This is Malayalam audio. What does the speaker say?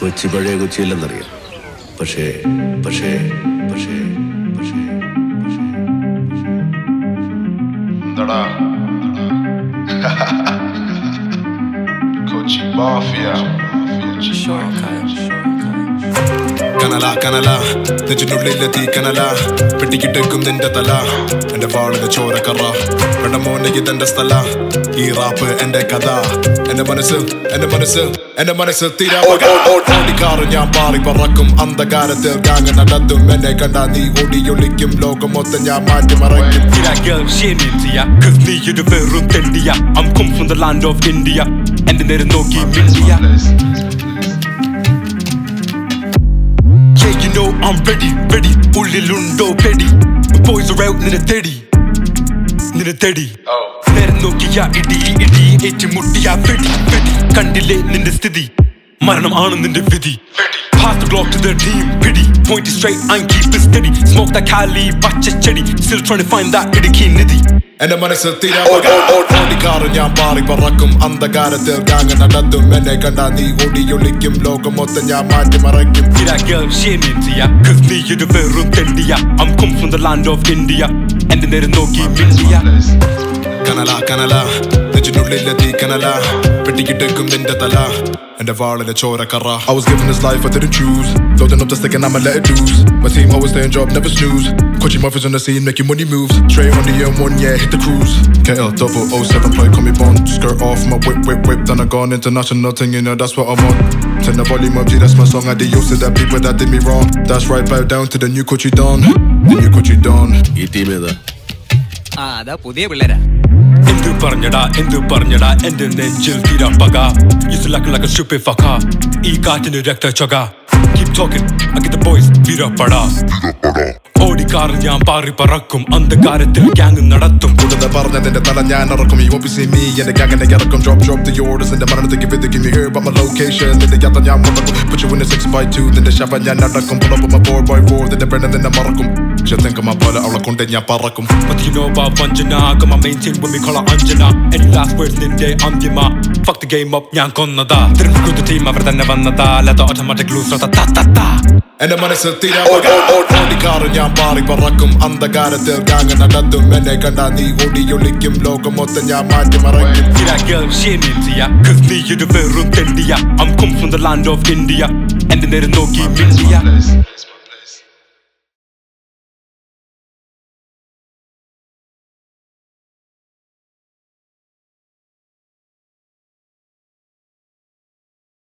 കൊച്ചി പഴയ കൊച്ചിയില്ലെന്നറിയാം. പക്ഷേ പക്ഷേ പക്ഷേ പക്ഷേ എന്താടാ? കൊച്ചി മാഫിയ. കനല കനല നെഞ്ചിനുള്ളിലെത്തി കനല. പെട്ടിക്കിട്ടേക്കും നിന്റെ തല. എന്റെ വാളിന് ചോരക്കറ. എന്റെ മോനെ ഇതെന്റെ സ്ഥല. ഈ റാപ്പ് എന്റെ കഥ. എന്റെ മനസ്സ് എന്റെ മനസ്സ് എന്റെ മനസ്സ് തീരാ ഓടിക്കാറ് ഞാൻ പാറി പറക്കും അന്ധകാരത്തിൽ ഗാങ് നടത്തും എന്നെ കണ്ട നീ ഓടിയൊളിക്കും. ലോകം മൊത്തം ഞാൻ മാറ്റി മറയ്ക്കും That girl, she ain't into ya Cause നീ ഒരു വെറും തെണ്ടിയ I'm come from the land of India. എന്റെ നേരം നോക്കി മിണ്ടിയ Yeah, you know I'm ready, ready. ഉള്ളിലുണ്ടോ പെടി? Boys are out നിന്നെ തേടി. നിന്നെ തേടി. നേരെ നോക്കിയ ഇടി ഇടി ഏറ്റുമുട്ടിയ വെടി വെടി കണ്ടില്ലേ നിന്റെ സ്ഥിതി? മരണം ആണ് നിന്റെ വിധി. Pass the Glock to the team, pity Point it straight and keep it steady. Smoke that Cali, പച്ച ചെടി Still trying to find that Idukki നിധി. എന്റെ മനസ്സ് തീരാ ഓടിക്കാറ് ഞാൻ പാറി പറക്കും. അന്ധകാരത്തിൽ ഗാങ് നടത്തും. എന്നെ കണ്ട നീ ഓടിയൊളിക്കും. ലോകം മൊത്തം ഞാൻ മാറ്റി മറയ്ക്കും. നീ ഒരു വെറും തെണ്ടിയ. I'm come from the land of India. എന്റെ നേരെ നോക്കി മിണ്ടിയ. കനല കനല നെഞ്ചിനുള്ളിലെത്തി കനല പെട്ടിക്കിട്ടേക്കും നിന്റെ തല എന്റെ വാളിലെ ചോരക്കറ I was given this life I didn't choose Loading up the stick and I'ma let it loose My team always staying job never snooze Coaching muffins on the scene making money moves Straight on the M1 yeah hit the cruise KL double 07 play call me bond Skirt off my whip whip whip Then I gone international thing you know that's what I'm on Turn the volume up G that's my song Adios to the people that did me wrong That's right bow down to the new Coachy Don The new Coachy Don ഈ ടീം ഏതാ ആ അതാ പുതിയ പിള്ളേരാ എന്തു പറഞ്ഞടാ എന്തു പറഞ്ഞടാ എന്റെ നെഞ്ചിൽ തീരാ പക ഈ കാറ്റിന് രക്ത ചക Keep talking, I get the boys beat up, but ഓടിക്കാറിൽ ഞാൻ പാറി പറക്കും അന്ധകാരത്തിൽ ഗ്യാങ് നടത്തും കൂടുതൽ പറഞ്ഞ നിന്റെ തല ഞാൻ ഇറക്കും be seeing me എന്റെ ഗ്യാങ്ങിനെ ഇറക്കും Drop drop the orders എന്റെ മരണത്തേക്ക് me here about my location നിന്റെ യാത്ര ഞാൻ മുടക്കും Put you in a 6 by 2 നിന്റെ ശവ ഞാൻ നടക്കും my 4 by 4 നിന്റെ പെണ്ണ നിന്നെ മറക്കും ചെത്തങ്കമ്മ പോലെ അവളെ കൊണ്ട് ഞാൻ പറക്കും What do you know about Vanjana? Got my main team when we call her Anjana Any last words നിന്റെ അന്തിമ Fuck the game up ഞാൻ കൊന്നതാ തിരുമുക്കുത്ത ടീം അവർ തന്നെ വന്നതാ ta ta ta എന്റെ മനസ്സ് തീരാ ഓടിക്കാറ് ഞാൻ പാറി പറക്കും അന്ധകാരത്തിൽ താങ്ങ നടത്തും എന്നെ കണ്ട നീ ഓടിയൊളിക്കും ലോകം മൊത്തം ഞാൻ മാറ്റി മറക്കും ഒരു വെറും തെണ്ടിയ. I'm come from the എന്റെ നേരം നോക്കി മിണ്ടിയ.